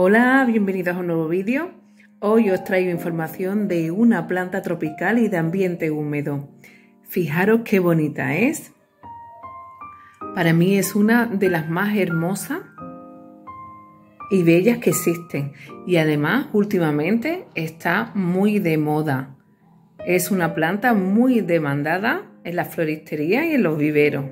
Hola, bienvenidos a un nuevo vídeo. Hoy os traigo información de una planta tropical y de ambiente húmedo. Fijaros qué bonita es. Para mí es una de las más hermosas y bellas que existen. Y además, últimamente está muy de moda. Es una planta muy demandada en la floristería y en los viveros.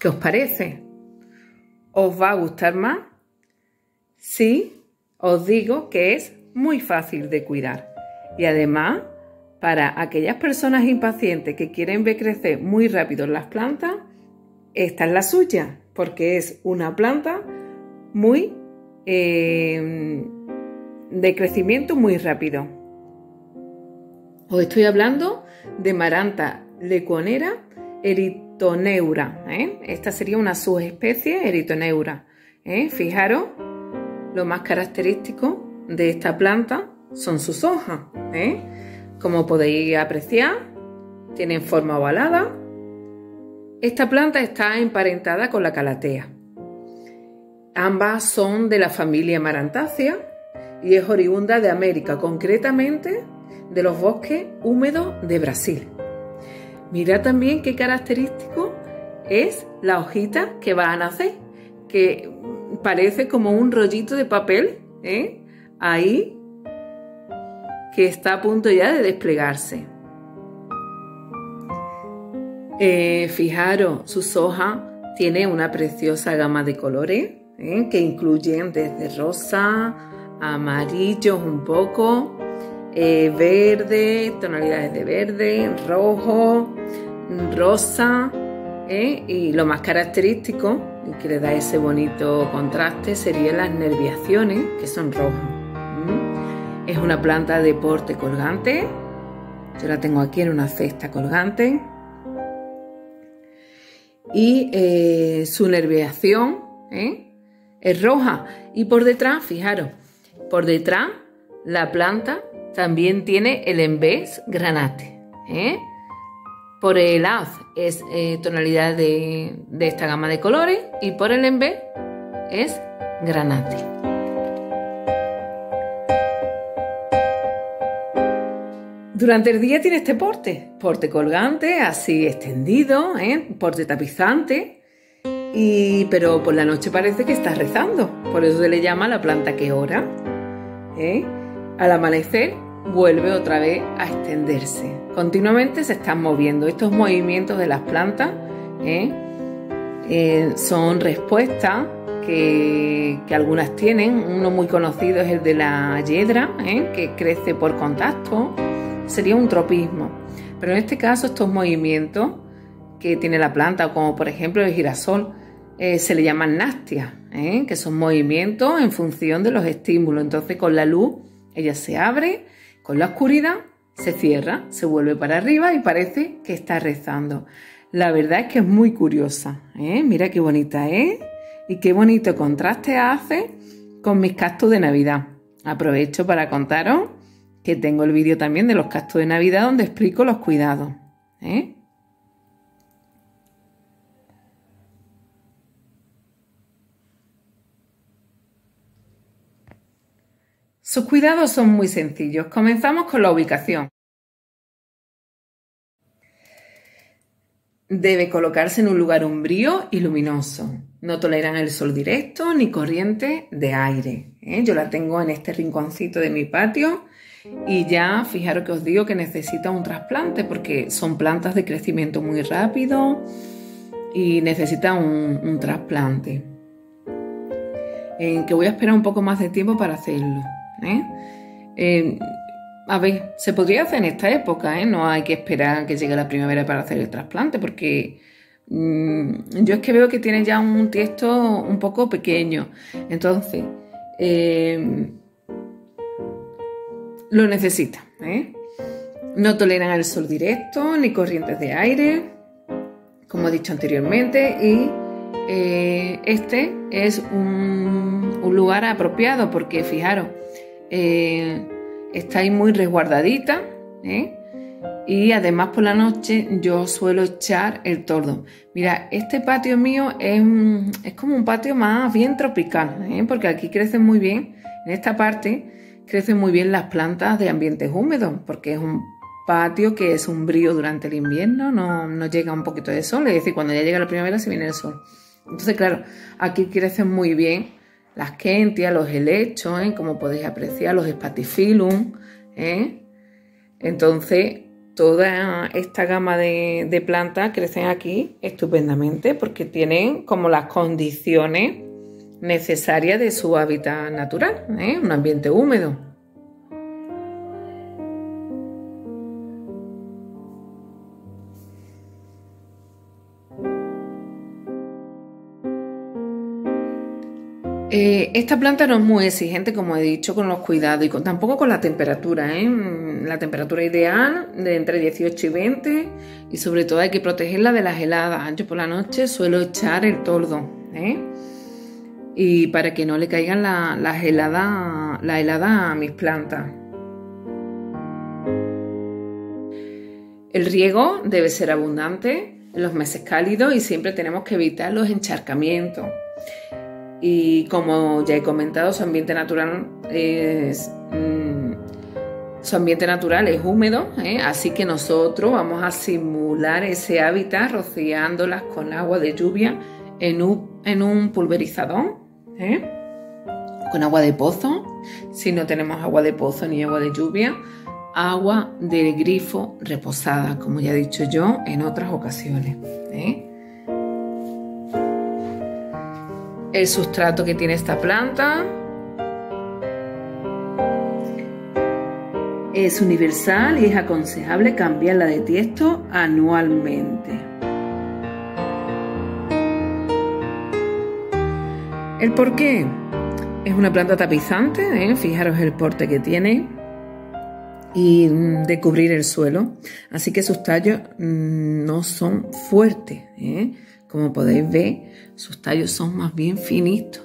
¿Qué os parece? ¿Os va a gustar más? Sí, os digo que es muy fácil de cuidar. Y además, para aquellas personas impacientes que quieren ver crecer muy rápido las plantas, esta es la suya, porque es una planta muy eh, de crecimiento muy rápido. Os estoy hablando de Maranta lecuonera eritoneura. ¿eh? Esta sería una subespecie eritoneura. ¿eh? Fijaros, lo más característico de esta planta son sus hojas. ¿eh? Como podéis apreciar, tienen forma ovalada. Esta planta está emparentada con la calatea. Ambas son de la familia Marantácea y es oriunda de América, concretamente de los bosques húmedos de Brasil. Mira también qué característico es la hojita que va a nacer, que parece como un rollito de papel, ¿eh? ahí, que está a punto ya de desplegarse. Eh, fijaros, sus hojas tienen una preciosa gama de colores ¿eh? que incluyen desde rosa, amarillos un poco, eh, verde, tonalidades de verde, rojo, rosa y lo más característico que le da ese bonito contraste serían las nerviaciones que son rojas. Es una planta de porte colgante, yo la tengo aquí en una cesta colgante y eh, su nerviación es roja y por detrás, fijaros, por detrás la planta también tiene el embés granate. ¿eh? Por el haz es eh, tonalidad de, esta gama de colores y por el embés es granate. Durante el día tiene este porte, porte colgante, así extendido, ¿eh? porte tapizante, y, pero por la noche parece que está rezando, por eso se le llama la planta que ora. ¿eh? Al amanecer vuelve otra vez a extenderse. Continuamente se están moviendo. Estos movimientos de las plantas ¿eh? Eh, son respuestas que, algunas tienen. Uno muy conocido es el de la hiedra, ¿eh? que crece por contacto. Sería un tropismo. Pero en este caso estos movimientos que tiene la planta, como por ejemplo el girasol, se le llaman nastias, que son movimientos en función de los estímulos. Entonces con la luz ella se abre, con la oscuridad se cierra, se vuelve para arriba y parece que está rezando. La verdad es que es muy curiosa. ¿eh? Mira qué bonita es y qué bonito contraste hace con mis cactus de Navidad. Aprovecho para contaros que tengo el vídeo también de los cactus de Navidad donde explico los cuidados. ¿eh? Sus cuidados son muy sencillos. Comenzamos con la ubicación. Debe colocarse en un lugar umbrío y luminoso. No toleran el sol directo ni corriente de aire. ¿eh? Yo la tengo en este rinconcito de mi patio y ya fijaros que os digo que necesita un trasplante porque son plantas de crecimiento muy rápido y necesita un, trasplante. que voy a esperar un poco más de tiempo para hacerlo. ¿Eh? Eh, a ver, se podría hacer en esta época, ¿eh? no hay que esperar que llegue la primavera para hacer el trasplante, porque mm, yo es que veo que tiene ya un tiesto un poco pequeño. Entonces, lo necesita. No toleran el sol directo ni corrientes de aire, como he dicho anteriormente, y este es un, un lugar apropiado porque fijaros, eh, estáis muy resguardadita ¿eh? Y además por la noche yo suelo echar el tordo. Mira, este patio mío es, como un patio más bien tropical, ¿eh? porque aquí crecen muy bien, en esta parte crecen muy bien las plantas de ambientes húmedos, porque es un patio que es un brío durante el invierno, no, llega un poquito de sol, es decir, cuando ya llega la primavera se viene el sol. Entonces, claro, aquí crecen muy bien las kentias, los helechos, ¿eh? como podéis apreciar, los spatifilum. ¿eh? Entonces, toda esta gama de, plantas crecen aquí estupendamente porque tienen como las condiciones necesarias de su hábitat natural, ¿eh? un ambiente húmedo. Eh, esta planta no es muy exigente, como he dicho, con los cuidados y tampoco con la temperatura. ¿eh? Mm, la temperatura ideal de entre 18 y 20 y sobre todo hay que protegerla de las heladas. Yo por la noche suelo echar el tordo ¿eh? y para que no le caigan las heladas la helada a mis plantas. El riego debe ser abundante en los meses cálidos y siempre tenemos que evitar los encharcamientos. Y como ya he comentado, su ambiente natural es, mm, su ambiente natural es húmedo, ¿eh? así que nosotros vamos a simular ese hábitat rociándolas con agua de lluvia en un, en un pulverizador, ¿eh? con agua de pozo. Si no tenemos agua de pozo ni agua de lluvia, agua del grifo reposada, como ya he dicho yo en otras ocasiones. ¿eh? El sustrato que tiene esta planta. Es universal y es aconsejable cambiarla de tiesto anualmente. ¿El por qué? Es una planta tapizante, ¿eh? fijaros el porte que tiene y mm, de cubrir el suelo, así que sus tallos mm, no son fuertes. ¿eh? Como podéis ver, sus tallos son más bien finitos.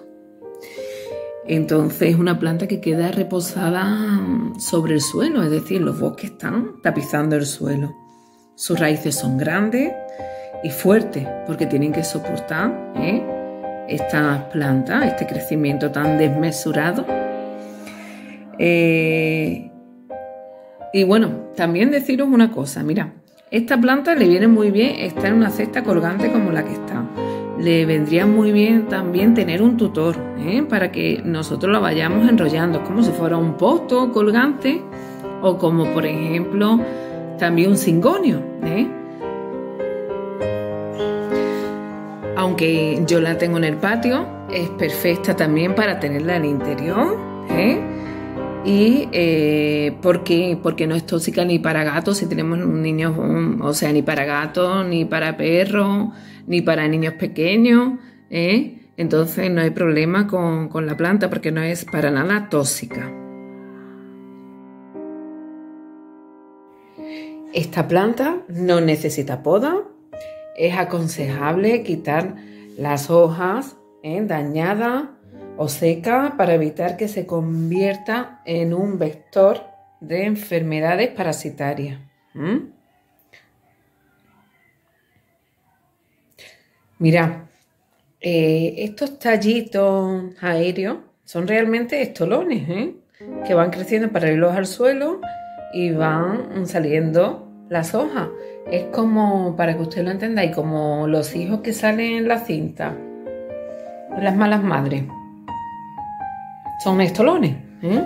Entonces es una planta que queda reposada sobre el suelo, es decir, los bosques están tapizando el suelo. Sus raíces son grandes y fuertes porque tienen que soportar ¿eh? estas plantas, este crecimiento tan desmesurado. Eh, y bueno, también deciros una cosa, mira, esta planta le viene muy bien estar en una cesta colgante como la que está. Le vendría muy bien también tener un tutor ¿eh? para que nosotros la vayamos enrollando, como si fuera un posto colgante o como por ejemplo también un cingonio. ¿eh? Aunque yo la tengo en el patio, es perfecta también para tenerla en el interior. ¿eh? Y eh, porque, porque no es tóxica ni para gatos si tenemos niños, o sea, ni para gatos, ni para perros, ni para niños pequeños, ¿eh? entonces no hay problema con, con la planta porque no es para nada tóxica. Esta planta no necesita poda, es aconsejable quitar las hojas ¿eh? dañadas o seca para evitar que se convierta en un vector de enfermedades parasitarias. Mira, eh, estos tallitos aéreos son realmente estolones ¿eh? que van creciendo paralelos al suelo y van saliendo las hojas. Es como, para que usted lo entienda, y como los hijos que salen en la cinta, las malas madres son estolones. ¿eh?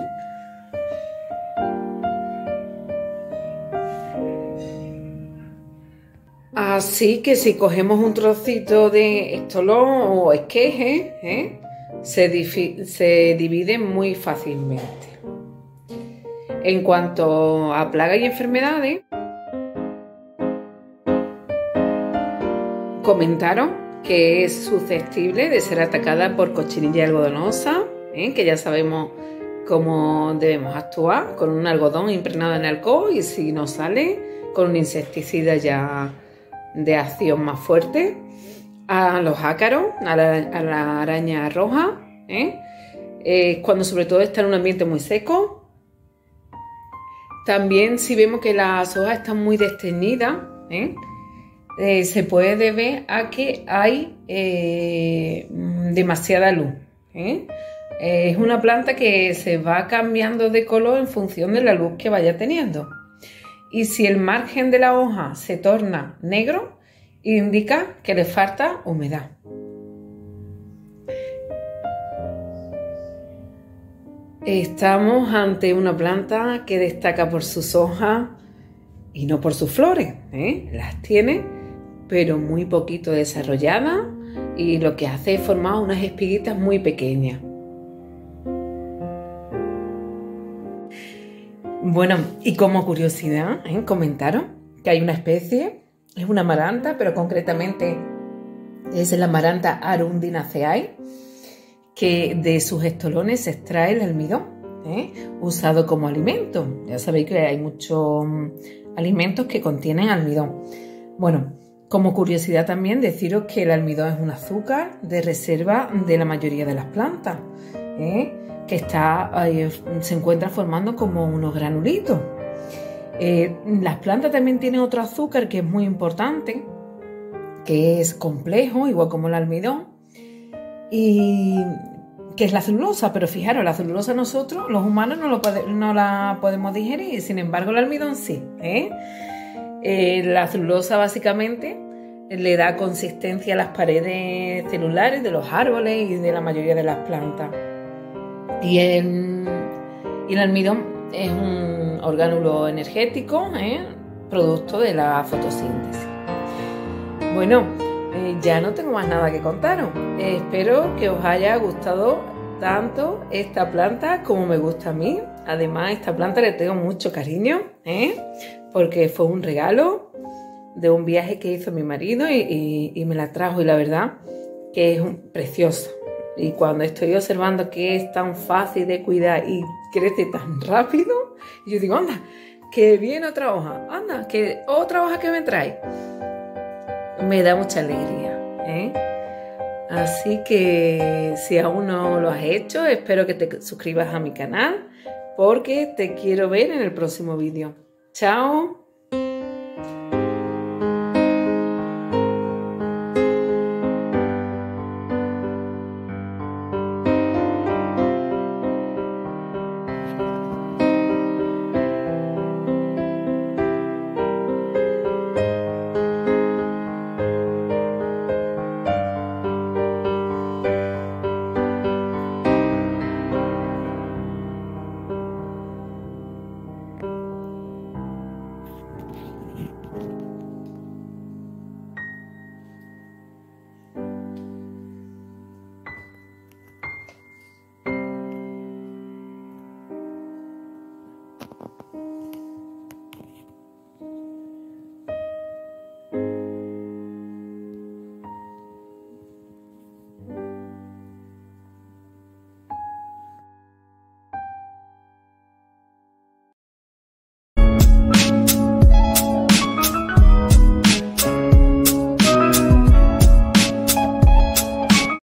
Así que si cogemos un trocito de estolón o esqueje, ¿eh? se, se divide muy fácilmente. En cuanto a plagas y enfermedades, comentaron que es susceptible de ser atacada por cochinilla algodonosa, ¿eh? que ya sabemos cómo debemos actuar con un algodón impregnado en alcohol y si no sale con un insecticida ya de acción más fuerte, a los ácaros, a la, araña roja, ¿eh? Eh, cuando sobre todo está en un ambiente muy seco, también si vemos que las hojas están muy desteñidas, ¿eh? Eh, se puede deber a que hay eh, demasiada luz. Es una planta que se va cambiando de color en función de la luz que vaya teniendo. Y si el margen de la hoja se torna negro, indica que le falta humedad. Estamos ante una planta que destaca por sus hojas y no por sus flores. ¿eh? Las tiene, pero muy poquito desarrolladas y lo que hace es formar unas espiguitas muy pequeñas. Bueno, y como curiosidad, ¿eh? comentaron que hay una especie, es una amaranta, pero concretamente es la amaranta arundinaceae, que de sus estolones se extrae el almidón, ¿eh? usado como alimento. Ya sabéis que hay muchos mm, alimentos que contienen almidón. Bueno, como curiosidad también deciros que el almidón es un azúcar de reserva de la mayoría de las plantas, ¿eh? Que está, se encuentra formando como unos granulitos. Eh, las plantas también tienen otro azúcar que es muy importante, que es complejo, igual como el almidón, y que es la celulosa, pero fijaros, la celulosa nosotros, los humanos, no, la podemos digerir, sin embargo el almidón sí. ¿eh? Eh, la celulosa básicamente le da consistencia a las paredes celulares de los árboles y de la mayoría de las plantas. Y el, y almidón es un orgánulo energético, ¿eh? producto de la fotosíntesis. Bueno, eh, ya no tengo más nada que contaros. espero que os haya gustado tanto esta planta como me gusta a mí. Además, esta planta le tengo mucho cariño, ¿eh? porque fue un regalo de un viaje que hizo mi marido y, me la trajo y la verdad que es preciosa. Y cuando estoy observando que es tan fácil de cuidar y crece tan rápido, yo digo, anda, que viene otra hoja, anda, que otra hoja que me trae me da mucha alegría. ¿eh? Así que si aún no lo has hecho, espero que te suscribas a mi canal porque te quiero ver en el próximo vídeo. Chao.